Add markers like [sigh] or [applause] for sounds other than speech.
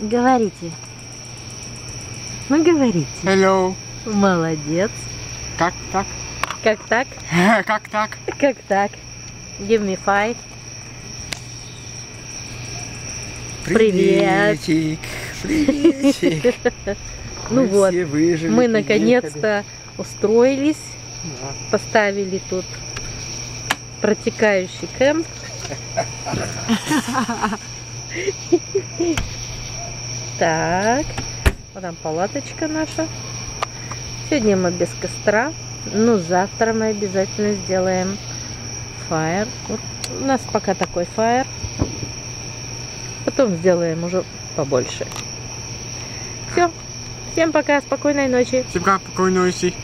Говорите. Ну, говорите. Hello. Молодец. Как так? Как так? [laughs] Как так? Как так? Give me five. Привет. Приветик. Приветик. [laughs] Ну вот, мы наконец-то устроились, Да. поставили тут протекающий кемп. [laughs] Так, вот там палаточка наша. Сегодня мы без костра, но завтра мы обязательно сделаем фаер. Вот у нас пока такой фаер. Потом сделаем уже побольше. Все. Всем пока, спокойной ночи. Всем пока, спокойной ночи.